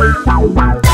Wow.